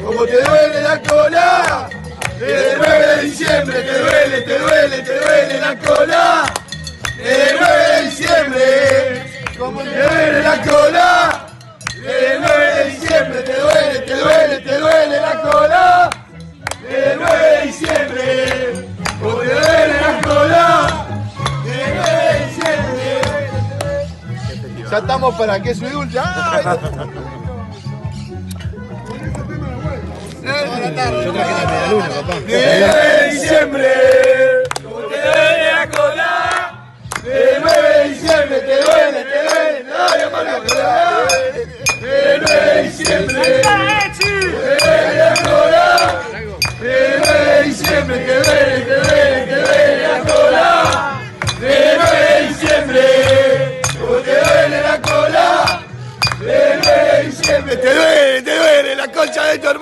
como te duele la cola. Desde el 9 de diciembre te duele, te duele, te duele la cola. Desde el 9 de diciembre, como te duele la cola. Desde el 9 de diciembre te duele, te duele, te duele la cola. Desde el 9 de diciembre, como te duele la cola. Desde el 9 de diciembre. Ya estamos para que soy dulce. la tarde. Yo traje te duele la cola. De 9 de diciembre, te duele, te duele, no hay mala cola. De 9 de diciembre, te duele la cola. De 9 de diciembre, te duele, te duele, te duele la cola. De 9 de diciembre, te duele la cola. De 9 de te duele, te duele la concha de tu hermano.